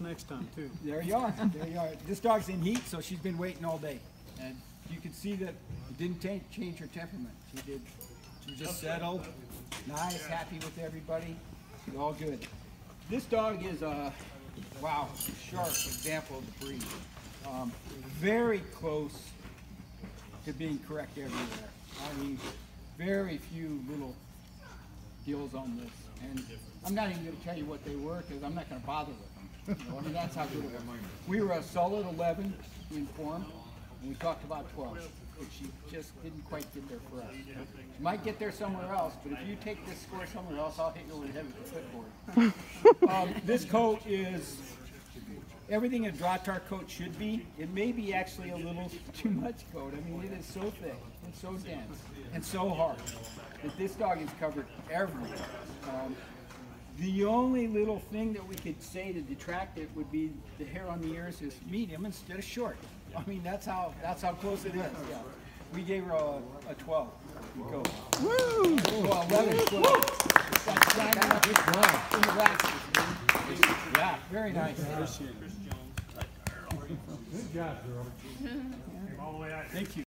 next time too. There you are. There you are. This dog's in heat, so she's been waiting all day, and you can see that it didn't change her temperament. She did. She just settled, nice, happy with everybody. She's all good. This dog is a wow, sharp example of the breed. Um, very close to being correct everywhere. I mean, very few little deals on this. And I'm not even going to tell you what they were because I'm not going to bother with them. You know, I mean, that's how good it was. We were a solid 11 in form, and we talked about 12, but she just didn't quite get there for us. She might get there somewhere else, but if you take this score somewhere else, I'll hit you with a heavy footboard. um, this coat is everything a Drahthaar coat should be. It may be actually a little too much coat. I mean, it is so thick and so dense and so hard that this dog is covered everywhere. Um, the only little thing that we could say to detract it would be the hair on the ears is medium instead of short. I mean, that's how that's how close it is. Yeah. We gave her a, a 12. You go. Woo! Well, 11, 12. That's shining up in the glasses. Yeah, very nice. Good job, girl. Thank you.